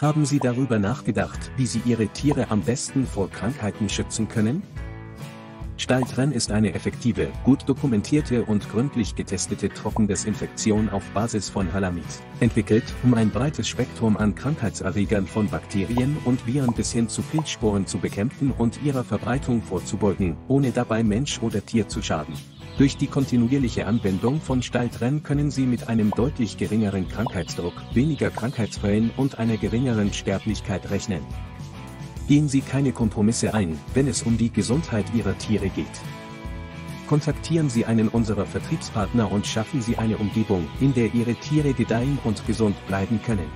Haben Sie darüber nachgedacht, wie Sie Ihre Tiere am besten vor Krankheiten schützen können? Staltren ist eine effektive, gut dokumentierte und gründlich getestete Trockendesinfektion auf Basis von Halamid, entwickelt, um ein breites Spektrum an Krankheitserregern von Bakterien und Viren bis hin zu Pilzsporen zu bekämpfen und ihrer Verbreitung vorzubeugen, ohne dabei Mensch oder Tier zu schaden. Durch die kontinuierliche Anwendung von Staltren können Sie mit einem deutlich geringeren Krankheitsdruck, weniger Krankheitsfällen und einer geringeren Sterblichkeit rechnen. Gehen Sie keine Kompromisse ein, wenn es um die Gesundheit Ihrer Tiere geht. Kontaktieren Sie einen unserer Vertriebspartner und schaffen Sie eine Umgebung, in der Ihre Tiere gedeihen und gesund bleiben können.